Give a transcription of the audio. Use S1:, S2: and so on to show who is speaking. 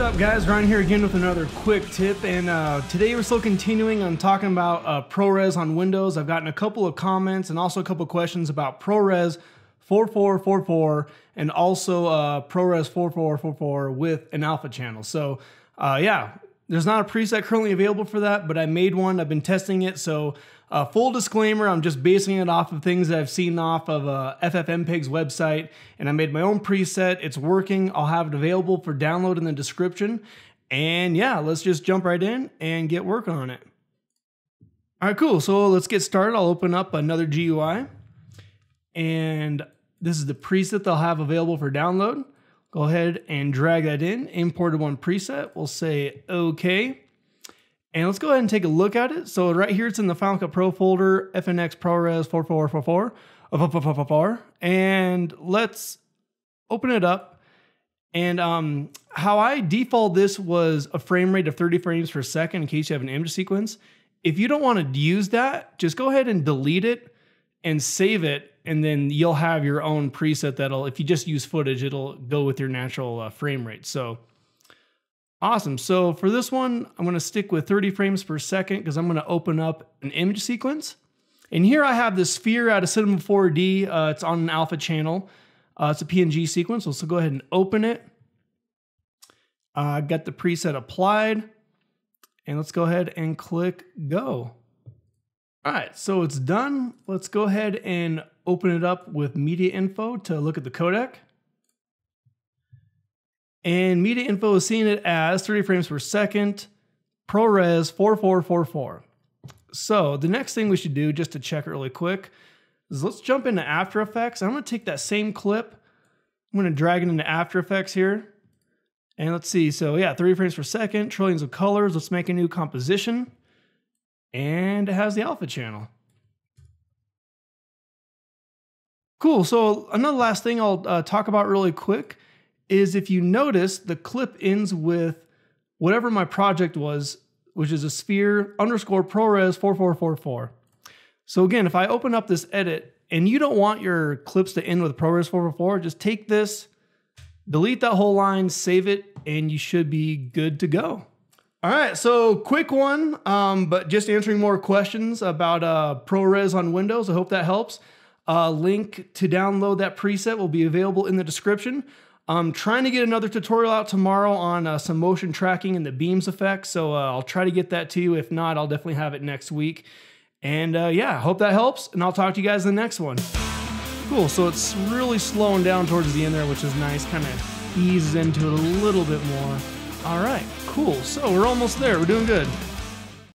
S1: up guys, Ryan here again with another quick tip and uh, today we're still continuing on talking about uh, ProRes on Windows. I've gotten a couple of comments and also a couple of questions about ProRes 4444 and also uh, ProRes 4444 with an alpha channel. So uh, yeah, there's not a preset currently available for that, but I made one. I've been testing it. So uh, full disclaimer, I'm just basing it off of things that I've seen off of uh, FFmpeg's website, and I made my own preset. It's working. I'll have it available for download in the description. And yeah, let's just jump right in and get working on it. All right, cool. So let's get started. I'll open up another GUI. And this is the preset they'll have available for download. Go ahead and drag that in. Imported one preset. We'll say OK. And let's go ahead and take a look at it. So right here, it's in the Final Cut Pro folder, FNX ProRes 4444. And let's open it up. And um, how I default this was a frame rate of 30 frames per second in case you have an image sequence. If you don't want to use that, just go ahead and delete it and save it. And then you'll have your own preset that'll, if you just use footage, it'll go with your natural uh, frame rate. So Awesome. So for this one, I'm going to stick with 30 frames per second because I'm going to open up an image sequence. And here I have this sphere out of Cinema 4D. Uh, it's on an alpha channel. Uh, it's a PNG sequence. So, so go ahead and open it. Uh, got the preset applied. And let's go ahead and click go. All right, so it's done. Let's go ahead and open it up with media info to look at the codec. And media info is seeing it as 30 frames per second, ProRes 4444. So the next thing we should do, just to check really quick, is let's jump into After Effects. I'm gonna take that same clip, I'm gonna drag it into After Effects here. And let's see, so yeah, 30 frames per second, trillions of colors. Let's make a new composition. And it has the alpha channel. Cool, so another last thing I'll uh, talk about really quick is if you notice, the clip ends with whatever my project was, which is a sphere underscore ProRes 4444. So again, if I open up this edit and you don't want your clips to end with ProRes 444, just take this, delete that whole line, save it, and you should be good to go. All right, so quick one, um, but just answering more questions about uh, ProRes on Windows. I hope that helps. Uh, link to download that preset will be available in the description. I'm trying to get another tutorial out tomorrow on uh, some motion tracking and the beams effect, so uh, I'll try to get that to you. If not, I'll definitely have it next week. And uh, yeah, hope that helps, and I'll talk to you guys in the next one. Cool, so it's really slowing down towards the end there, which is nice, kind of eases into it a little bit more. All right, cool, so we're almost there, we're doing good.